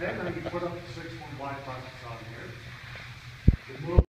Then I can put up the six foot wide buckets on here.